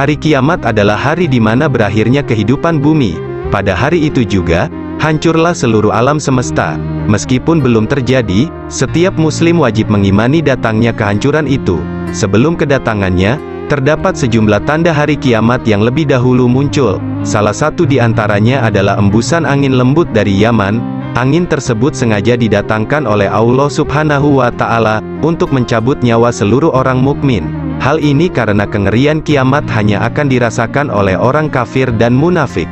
Hari kiamat adalah hari di mana berakhirnya kehidupan bumi. Pada hari itu juga, hancurlah seluruh alam semesta. Meskipun belum terjadi, setiap muslim wajib mengimani datangnya kehancuran itu. Sebelum kedatangannya, terdapat sejumlah tanda hari kiamat yang lebih dahulu muncul. Salah satu di antaranya adalah embusan angin lembut dari Yaman. Angin tersebut sengaja didatangkan oleh Allah Subhanahu wa Ta'ala untuk mencabut nyawa seluruh orang mukmin. Hal ini karena kengerian kiamat hanya akan dirasakan oleh orang kafir dan munafik.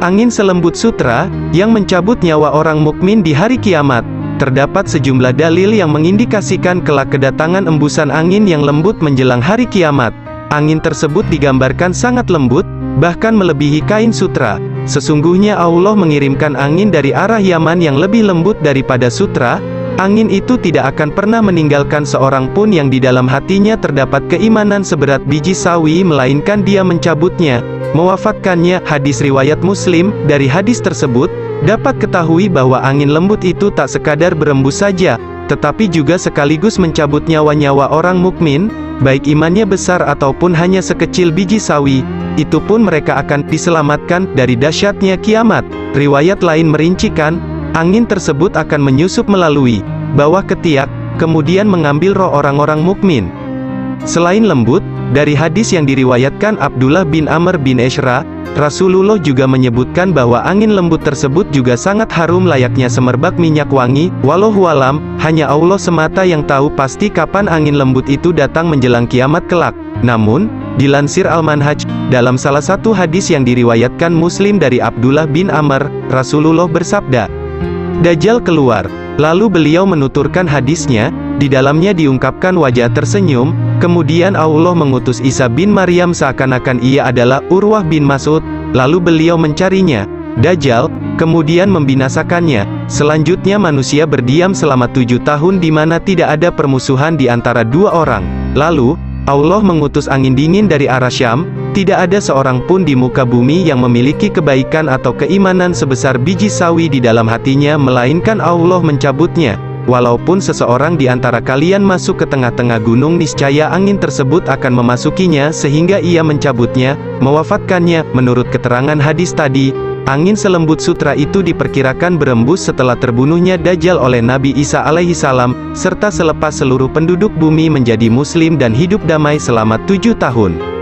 Angin selembut sutra yang mencabut nyawa orang mukmin di hari kiamat. Terdapat sejumlah dalil yang mengindikasikan kelak kedatangan embusan angin yang lembut menjelang hari kiamat. Angin tersebut digambarkan sangat lembut, bahkan melebihi kain sutra. Sesungguhnya Allah mengirimkan angin dari arah Yaman yang lebih lembut daripada sutra, angin itu tidak akan pernah meninggalkan seorang pun yang di dalam hatinya terdapat keimanan seberat biji sawi melainkan dia mencabutnya, mewafatkannya. Hadis riwayat Muslim, dari hadis tersebut, dapat ketahui bahwa angin lembut itu tak sekadar berembus saja, tetapi juga sekaligus mencabut nyawa-nyawa orang mukmin, baik imannya besar ataupun hanya sekecil biji sawi, itu pun mereka akan diselamatkan dari dahsyatnya kiamat. Riwayat lain merincikan, angin tersebut akan menyusup melalui bawah ketiak, kemudian mengambil roh orang-orang mukmin. Selain lembut, dari hadis yang diriwayatkan Abdullah bin Amr bin Eshra, Rasulullah juga menyebutkan bahwa angin lembut tersebut juga sangat harum layaknya semerbak minyak wangi, walau hanya Allah semata yang tahu pasti kapan angin lembut itu datang menjelang kiamat kelak. Namun, dilansir Al-Manhaj, dalam salah satu hadis yang diriwayatkan Muslim dari Abdullah bin Amr, Rasulullah bersabda, Dajjal keluar. Lalu beliau menuturkan hadisnya, di dalamnya diungkapkan wajah tersenyum, kemudian Allah mengutus Isa bin Maryam seakan-akan ia adalah Urwah bin Mas'ud, lalu beliau mencarinya, Dajjal, kemudian membinasakannya. Selanjutnya manusia berdiam selama tujuh tahun di mana tidak ada permusuhan di antara dua orang. Lalu, Allah mengutus angin dingin dari arah Syam, tidak ada seorang pun di muka bumi yang memiliki kebaikan atau keimanan sebesar biji sawi di dalam hatinya melainkan Allah mencabutnya. Walaupun seseorang di antara kalian masuk ke tengah-tengah gunung niscaya angin tersebut akan memasukinya sehingga ia mencabutnya, mewafatkannya. Menurut keterangan hadis tadi, Angin selembut sutra itu diperkirakan berembus setelah terbunuhnya Dajjal oleh Nabi Isa alaihi salam, serta selepas seluruh penduduk bumi menjadi muslim dan hidup damai selama tujuh tahun.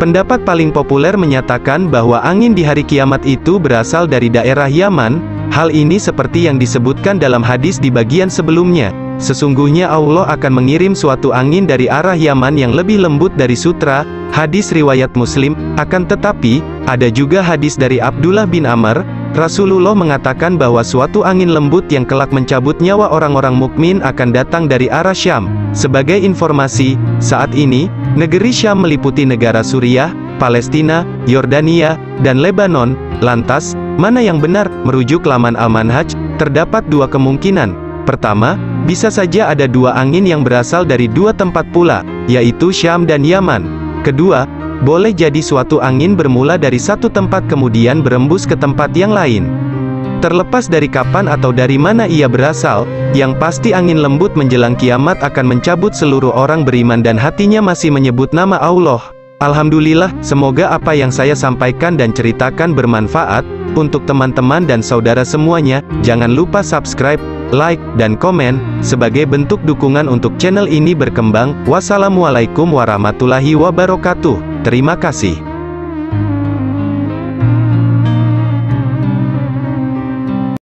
Pendapat paling populer menyatakan bahwa angin di hari kiamat itu berasal dari daerah Yaman, hal ini seperti yang disebutkan dalam hadis di bagian sebelumnya. Sesungguhnya Allah akan mengirim suatu angin dari arah Yaman yang lebih lembut dari sutra, hadis riwayat Muslim, akan tetapi, ada juga hadis dari Abdullah bin Amr, Rasulullah mengatakan bahwa suatu angin lembut yang kelak mencabut nyawa orang-orang mukmin akan datang dari arah Syam. Sebagai informasi, saat ini, negeri Syam meliputi negara Suriah, Palestina, Yordania, dan Lebanon. Lantas, mana yang benar? Merujuk laman Al-Manhaj, terdapat dua kemungkinan. Pertama, bisa saja ada dua angin yang berasal dari dua tempat pula, yaitu Syam dan Yaman. Kedua, boleh jadi suatu angin bermula dari satu tempat kemudian berembus ke tempat yang lain. Terlepas dari kapan atau dari mana ia berasal, yang pasti angin lembut menjelang kiamat akan mencabut seluruh orang beriman dan hatinya masih menyebut nama Allah. Alhamdulillah, semoga apa yang saya sampaikan dan ceritakan bermanfaat, untuk teman-teman dan saudara semuanya, jangan lupa subscribe, like, dan komen, sebagai bentuk dukungan untuk channel ini berkembang. Wassalamualaikum warahmatullahi wabarakatuh. Terima kasih.